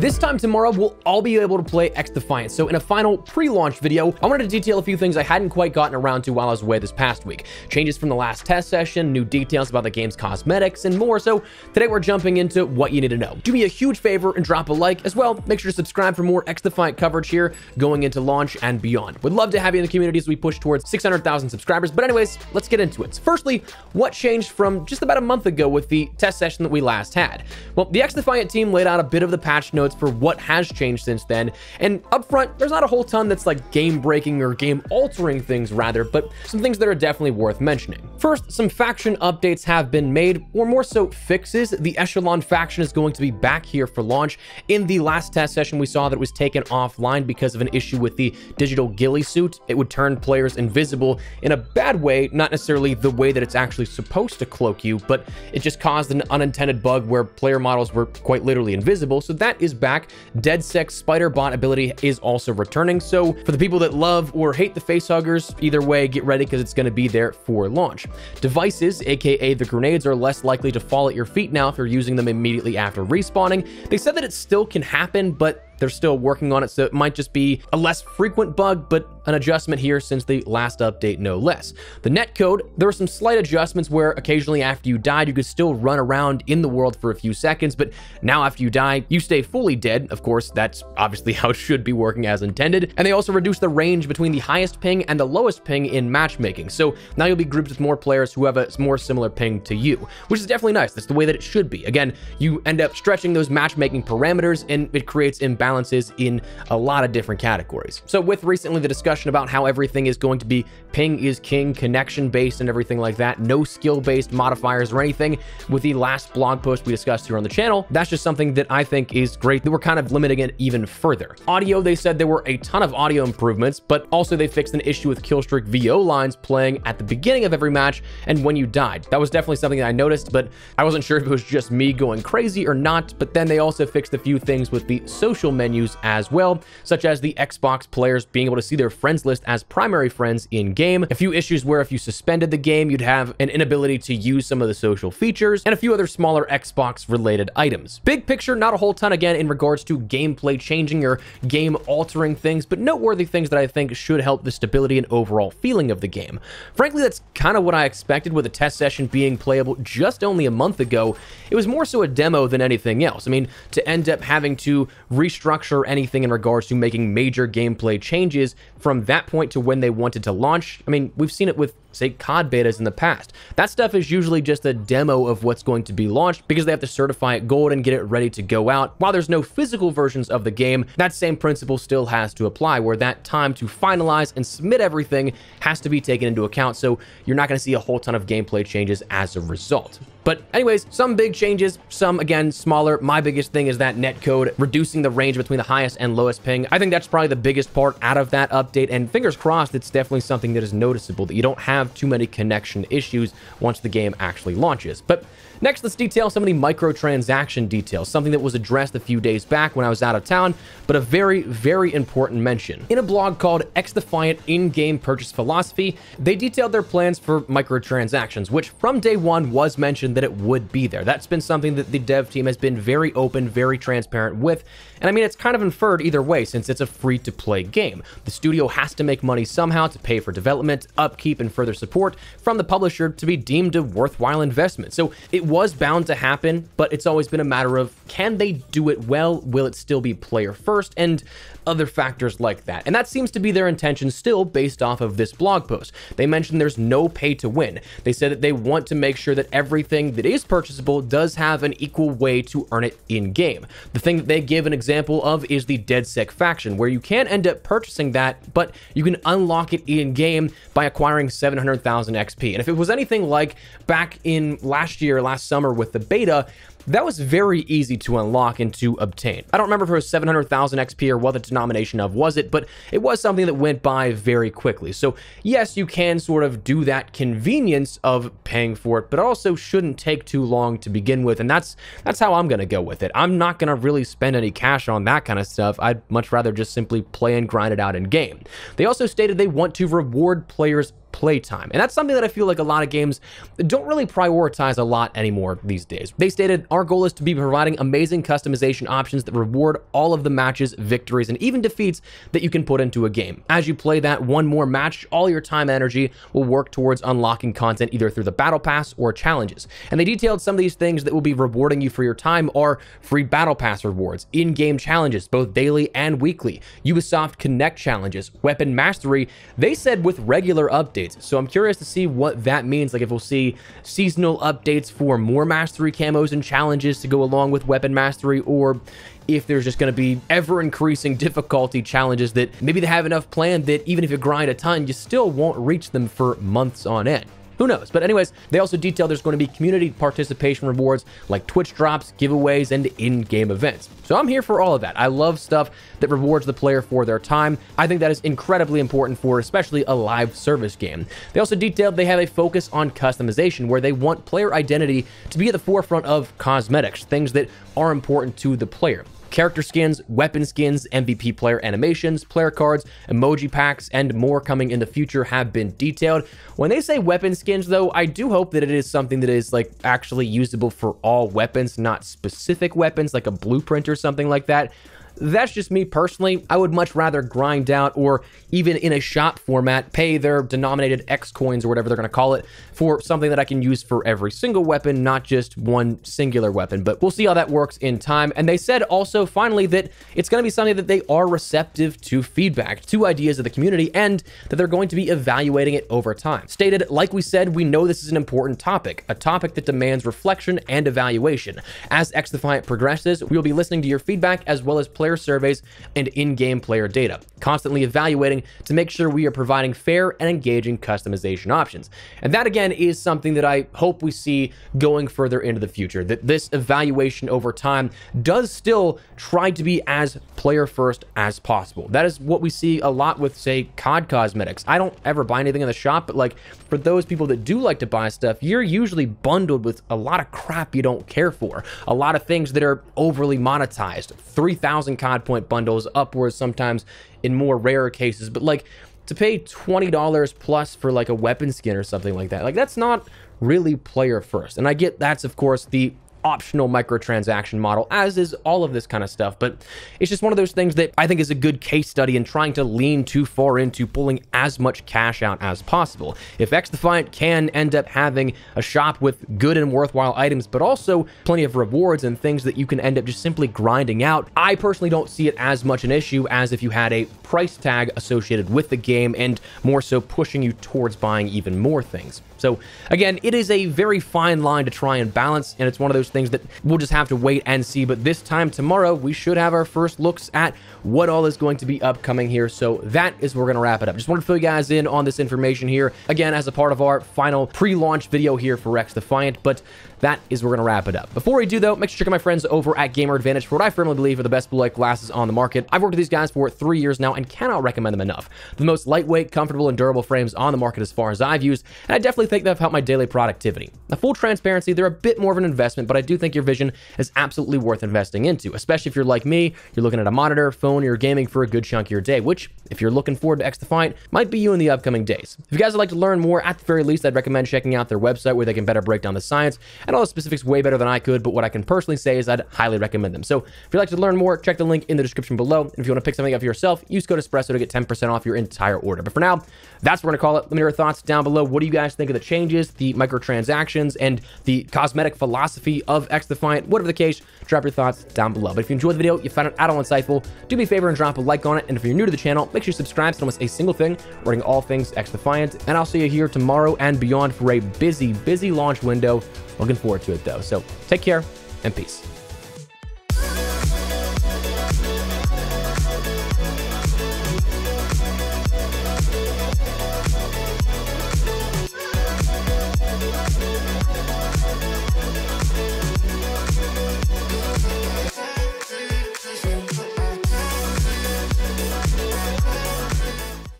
This time tomorrow, we'll all be able to play XDefiant. So in a final pre-launch video, I wanted to detail a few things I hadn't quite gotten around to while I was away this past week. Changes from the last test session, new details about the game's cosmetics, and more. So today we're jumping into what you need to know. Do me a huge favor and drop a like as well. Make sure to subscribe for more XDefiant coverage here going into launch and beyond. Would love to have you in the community as we push towards 600,000 subscribers. But anyways, let's get into it. Firstly, what changed from just about a month ago with the test session that we last had? Well, the XDefiant team laid out a bit of the patch notes for what has changed since then. And up front, there's not a whole ton that's like game breaking or game altering things rather, but some things that are definitely worth mentioning. First, some faction updates have been made, or more so fixes. The Echelon faction is going to be back here for launch. In the last test session, we saw that it was taken offline because of an issue with the digital ghillie suit. It would turn players invisible in a bad way, not necessarily the way that it's actually supposed to cloak you, but it just caused an unintended bug where player models were quite literally invisible. So that is back. DedSec Spider Bot ability is also returning. So for the people that love or hate the facehuggers, either way, get ready because it's going to be there for launch. Devices, aka the grenades, are less likely to fall at your feet now if you're using them immediately after respawning. They said that it still can happen, but they're still working on it, so it might just be a less frequent bug, but an adjustment here since the last update, no less. The netcode, there were some slight adjustments where occasionally after you died, you could still run around in the world for a few seconds, but now after you die, you stay fully dead. Of course, that's obviously how it should be working as intended. And they also reduced the range between the highest ping and the lowest ping in matchmaking. So now you'll be grouped with more players who have a more similar ping to you, which is definitely nice. That's the way that it should be. Again, you end up stretching those matchmaking parameters and it creates imbalances in a lot of different categories. So with recently the discussion about how everything is going to be ping is king, connection based, and everything like that. No skill based modifiers or anything with the last blog post we discussed here on the channel. That's just something that I think is great that we're kind of limiting it even further. Audio, they said there were a ton of audio improvements, but also they fixed an issue with Killstreak VO lines playing at the beginning of every match and when you died. That was definitely something that I noticed, but I wasn't sure if it was just me going crazy or not. But then they also fixed a few things with the social menus as well, such as the Xbox players being able to see their friends list as primary friends in game. A few issues where if you suspended the game, you'd have an inability to use some of the social features, and a few other smaller Xbox related items. Big picture, not a whole ton again in regards to gameplay changing or game altering things, but noteworthy things that I think should help the stability and overall feeling of the game. Frankly, that's kind of what I expected with a test session being playable just only a month ago. It was more so a demo than anything else. I mean, to end up having to restructure anything in regards to making major gameplay changes from that point to when they wanted to launch. I mean, we've seen it with say COD betas in the past. That stuff is usually just a demo of what's going to be launched because they have to certify it gold and get it ready to go out. While there's no physical versions of the game, that same principle still has to apply where that time to finalize and submit everything has to be taken into account. So you're not going to see a whole ton of gameplay changes as a result. But anyways, some big changes, some again smaller. My biggest thing is that netcode reducing the range between the highest and lowest ping. I think that's probably the biggest part out of that update and fingers crossed it's definitely something that is noticeable that you don't have too many connection issues once the game actually launches. But Next, let's detail some of the microtransaction details, something that was addressed a few days back when I was out of town, but a very, very important mention. In a blog called XDefiant In-Game Purchase Philosophy, they detailed their plans for microtransactions, which from day one was mentioned that it would be there. That's been something that the dev team has been very open, very transparent with, and I mean, it's kind of inferred either way since it's a free-to-play game. The studio has to make money somehow to pay for development, upkeep, and further support from the publisher to be deemed a worthwhile investment. So it was bound to happen, but it's always been a matter of can they do it well? Will it still be player first? And other factors like that. And that seems to be their intention still based off of this blog post. They mentioned there's no pay to win. They said that they want to make sure that everything that is purchasable does have an equal way to earn it in game. The thing that they give an example of is the DedSec faction, where you can end up purchasing that, but you can unlock it in game by acquiring 700,000 XP. And if it was anything like back in last year, last summer with the beta, that was very easy to unlock and to obtain. I don't remember if it was 700,000 XP or what the denomination of was it, but it was something that went by very quickly. So yes, you can sort of do that convenience of paying for it, but also shouldn't take too long to begin with. And that's that's how I'm going to go with it. I'm not going to really spend any cash on that kind of stuff. I'd much rather just simply play and grind it out in game. They also stated they want to reward players playtime. And that's something that I feel like a lot of games don't really prioritize a lot anymore these days. They stated our goal is to be providing amazing customization options that reward all of the matches, victories, and even defeats that you can put into a game. As you play that one more match, all your time and energy will work towards unlocking content either through the battle pass or challenges. And they detailed some of these things that will be rewarding you for your time are free battle pass rewards, in-game challenges, both daily and weekly, Ubisoft Connect challenges, weapon mastery, they said with regular updates. So I'm curious to see what that means, like if we'll see seasonal updates for more mastery camos and challenges to go along with weapon mastery, or if there's just going to be ever increasing difficulty challenges that maybe they have enough planned that even if you grind a ton, you still won't reach them for months on end. Who knows? But anyways, they also detail there's going to be community participation rewards like Twitch drops, giveaways, and in-game events. So I'm here for all of that. I love stuff that rewards the player for their time. I think that is incredibly important for especially a live service game. They also detailed they have a focus on customization where they want player identity to be at the forefront of cosmetics, things that are important to the player character skins, weapon skins, MVP player animations, player cards, emoji packs, and more coming in the future have been detailed. When they say weapon skins, though, I do hope that it is something that is like actually usable for all weapons, not specific weapons like a blueprint or something like that. That's just me personally. I would much rather grind out or even in a shop format, pay their denominated X coins or whatever they're going to call it for something that I can use for every single weapon, not just one singular weapon. But we'll see how that works in time. And they said also finally that it's going to be something that they are receptive to feedback, to ideas of the community, and that they're going to be evaluating it over time. Stated, like we said, we know this is an important topic, a topic that demands reflection and evaluation. As XDefiant progresses, we will be listening to your feedback as well as player surveys and in-game player data, constantly evaluating to make sure we are providing fair and engaging customization options. And that again is something that I hope we see going further into the future, that this evaluation over time does still try to be as player first as possible. That is what we see a lot with say COD cosmetics. I don't ever buy anything in the shop, but like for those people that do like to buy stuff, you're usually bundled with a lot of crap you don't care for. A lot of things that are overly monetized. 3,000 COD point bundles upwards sometimes in more rare cases. But like to pay $20 plus for like a weapon skin or something like that, like that's not really player first. And I get that's of course the optional microtransaction model, as is all of this kind of stuff. But it's just one of those things that I think is a good case study in trying to lean too far into pulling as much cash out as possible. If XDefiant can end up having a shop with good and worthwhile items, but also plenty of rewards and things that you can end up just simply grinding out, I personally don't see it as much an issue as if you had a price tag associated with the game and more so pushing you towards buying even more things. So again, it is a very fine line to try and balance, and it's one of those things that we'll just have to wait and see. But this time tomorrow, we should have our first looks at what all is going to be upcoming here. So that is where we're going to wrap it up. Just want to fill you guys in on this information here, again, as a part of our final pre-launch video here for XDefiant. But that is where we're going to wrap it up. Before we do, though, make sure to check out my friends over at Gamer Advantage for what I firmly believe are the best blue light glasses on the market. I've worked with these guys for three years now and cannot recommend them enough. The most lightweight, comfortable, and durable frames on the market as far as I've used, and I definitely think they've helped my daily productivity. Now, full transparency, they're a bit more of an investment, but I do think your vision is absolutely worth investing into, especially if you're like me, you're looking at a monitor, phone, or you're gaming for a good chunk of your day, which, if you're looking forward to XDefiant, might be you in the upcoming days. If you guys would like to learn more, at the very least, I'd recommend checking out their website where they can better break down the science and all the specifics way better than I could, but what I can personally say is I'd highly recommend them. So if you'd like to learn more, check the link in the description below. And if you want to pick something up for yourself, use code Espresso to get 10% off your entire order. But for now, that's what we're going to call it. Let me know your thoughts down below. What do you guys think of the changes, the microtransactions, and the cosmetic philosophy of XDefiant? Whatever the case, drop your thoughts down below. But if you enjoyed the video, you found it at all insightful, do me a favor and drop a like on it. And if you're new to the channel, make sure you subscribe so miss a single thing regarding all things XDefiant. And I'll see you here tomorrow and beyond for a busy, busy launch window. Looking forward to it though. So take care and peace.